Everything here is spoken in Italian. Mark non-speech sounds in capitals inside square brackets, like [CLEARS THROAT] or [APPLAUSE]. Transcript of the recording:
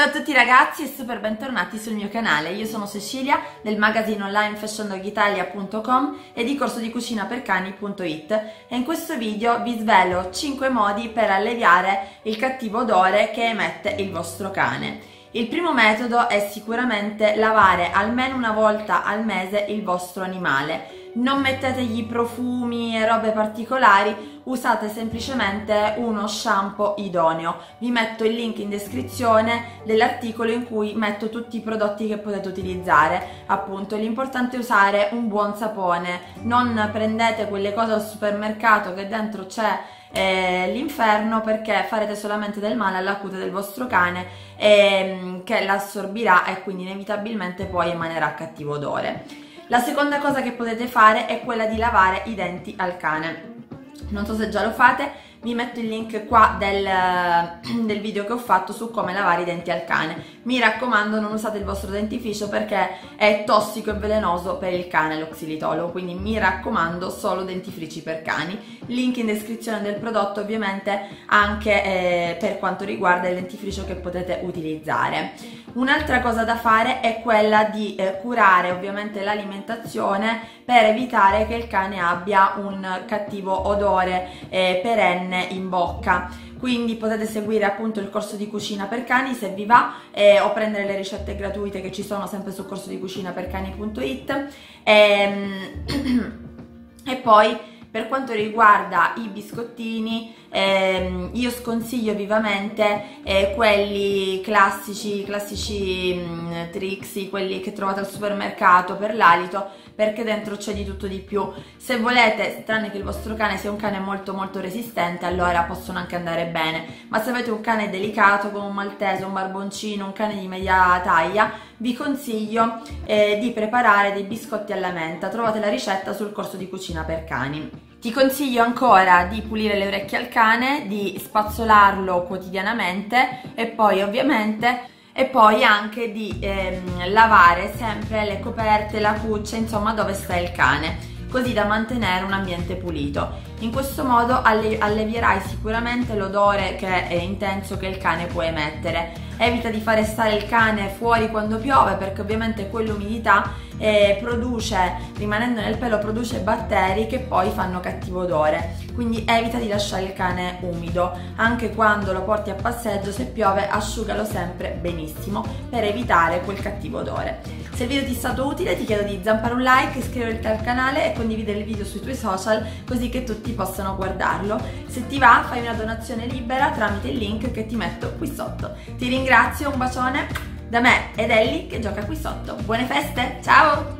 Ciao a tutti ragazzi e super bentornati sul mio canale, io sono Cecilia del magazine online fashiondogitalia.com e di corso di cucina per cani.it e in questo video vi svelo 5 modi per alleviare il cattivo odore che emette il vostro cane. Il primo metodo è sicuramente lavare almeno una volta al mese il vostro animale non mettetegli profumi e robe particolari, usate semplicemente uno shampoo idoneo. Vi metto il link in descrizione dell'articolo in cui metto tutti i prodotti che potete utilizzare. Appunto, l'importante è usare un buon sapone, non prendete quelle cose al supermercato che dentro c'è eh, l'inferno perché farete solamente del male alla cute del vostro cane eh, che l'assorbirà e quindi inevitabilmente poi emanerà cattivo odore. La seconda cosa che potete fare è quella di lavare i denti al cane. Non so se già lo fate, vi metto il link qua del, [CLEARS THROAT] del, video che ho fatto su come lavare i denti al cane. Mi raccomando non usate il vostro dentifricio perché è tossico e velenoso per il cane lo xilitolo, quindi mi raccomando solo dentifrici per cani. Link in descrizione del prodotto ovviamente anche eh, per quanto riguarda il dentifricio che potete utilizzare. Un'altra cosa da fare è quella di eh, curare ovviamente l'alimentazione per evitare che il cane abbia un cattivo odore eh, perenne penne in bocca. Quindi potete seguire appunto il corso di cucina per cani se vi va eh, o prendere le ricette gratuite che ci sono sempre sul corso di cucina per cani.it e, ehm, [CLEARS THROAT] e poi per quanto riguarda i biscottini, ehm, io sconsiglio vivamente eh, quelli classici, classici mh, mm, Trixie, quelli che trovate al supermercato per l'alito, perché dentro c'è di tutto di più. Se volete, tranne che il vostro cane sia un cane molto molto resistente, allora possono anche andare bene, ma se avete un cane delicato come un maltese, un barboncino, un cane di media taglia, vi consiglio eh, di preparare dei biscotti alla menta. Trovate la ricetta sul corso di cucina per cani. Ti consiglio ancora di pulire le orecchie al cane, di spazzolarlo quotidianamente e poi ovviamente e poi anche di ehm, lavare sempre le coperte, la cuccia, insomma dove sta il cane così da mantenere un ambiente pulito. In questo modo alle allevierai sicuramente l'odore che è intenso che il cane può emettere. Evita di fare stare il cane fuori quando piove perché ovviamente quell'umidità eh, produce, rimanendo nel pelo, produce batteri che poi fanno cattivo odore. Quindi evita di lasciare il cane umido. Anche quando lo porti a passeggio, se piove, asciugalo sempre benissimo per evitare quel cattivo odore. Se il video ti è stato utile ti chiedo di zampare un like, iscriverti al canale e condividere il video sui tuoi social così che tutti possano guardarlo. Se ti va fai una donazione libera tramite il link che ti metto qui sotto. Ti ringrazio, un bacione da me ed Ellie che gioca qui sotto. Buone feste, ciao!